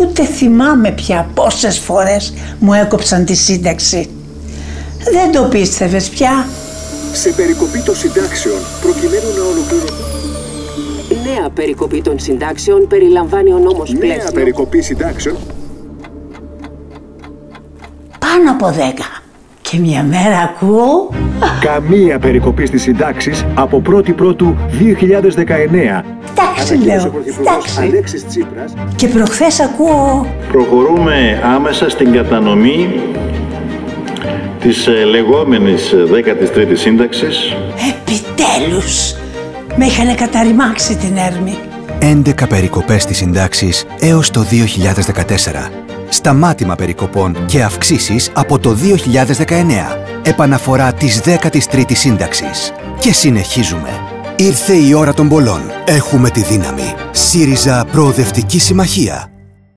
Ούτε θυμάμαι πια πόσες φορές μου έκοψαν τη σύνταξη. Δεν το πίστευες πια. Σε περικοπή των συντάξεων, προκειμένου να ολοκληρωθεί. Νέα περικοπή των συντάξεων περιλαμβάνει ο νόμος Νέα πλαίσιο. περικοπή συντάξεων Πάνω από δέκα. Και μια μέρα ακούω... Καμία περικοπή στις συντάξεις από 1η Πρώτου 2019. Εντάξει Ανακοίνωσε ο λέω, Πρωθυπουργός εντάξει. Αλέξης Τσίπρας Και προχθές ακούω... Προχωρούμε άμεσα στην κατανομή της ε, λεγόμενης ε, 13ης σύνταξης Επιτέλους! Με είχαν καταρριμάξει την έρμη. 11 περικοπές στις συντάξεις έως το 2014. Σταμάτημα περικοπών και αυξήσεις από το 2019. Επαναφορά της 13ης σύνταξης. Και συνεχίζουμε. Ήρθε η ώρα των πολλών. Έχουμε τη δύναμη. ΣΥΡΙΖΑ Προοδευτική Συμμαχία.